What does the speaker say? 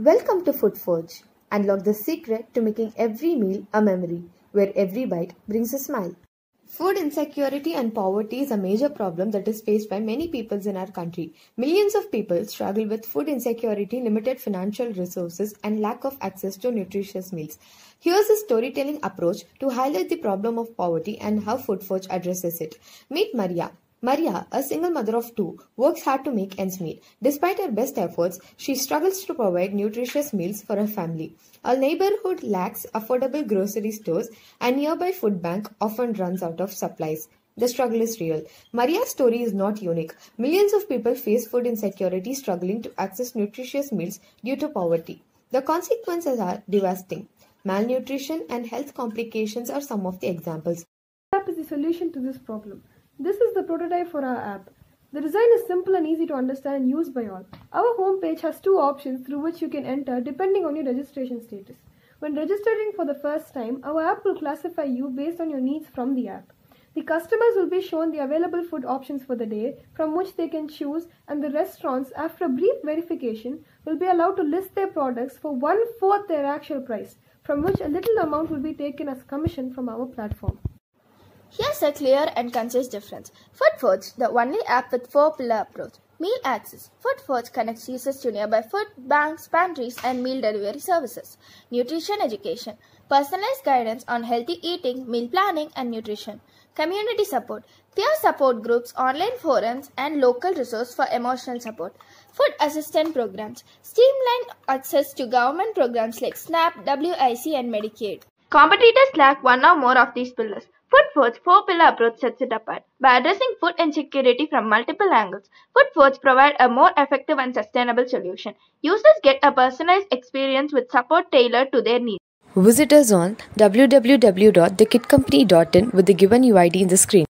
Welcome to Food Forge. Unlock the secret to making every meal a memory, where every bite brings a smile. Food insecurity and poverty is a major problem that is faced by many peoples in our country. Millions of people struggle with food insecurity, limited financial resources, and lack of access to nutritious meals. Here's a storytelling approach to highlight the problem of poverty and how Food Forge addresses it. Meet Maria. Maria, a single mother of two, works hard to make ends meet. Despite her best efforts, she struggles to provide nutritious meals for her family. Our neighborhood lacks affordable grocery stores, and nearby food bank often runs out of supplies. The struggle is real. Maria's story is not unique. Millions of people face food insecurity, struggling to access nutritious meals due to poverty. The consequences are devastating. Malnutrition and health complications are some of the examples. app is the solution to this problem. This is the prototype for our app. The design is simple and easy to understand and used by all. Our homepage has two options through which you can enter depending on your registration status. When registering for the first time, our app will classify you based on your needs from the app. The customers will be shown the available food options for the day from which they can choose, and the restaurants, after a brief verification, will be allowed to list their products for one fourth their actual price, from which a little amount will be taken as commission from our platform. Here's a clear and concise difference. FoodForge, the only app with four pillar approach. Meal access. FoodForge connects users to nearby food banks, pantries, and meal delivery services. Nutrition education. Personalized guidance on healthy eating, meal planning, and nutrition. Community support. Peer support groups, online forums, and local resource for emotional support. Food assistance programs. Streamlined access to government programs like SNAP, WIC, and Medicaid. Competitors lack one or more of these pillars. FoodForge four-pillar approach sets it apart. By addressing food insecurity from multiple angles, FoodForge provide a more effective and sustainable solution. Users get a personalized experience with support tailored to their needs. Visit us on www.thekidcompany.in with the given UID in the screen.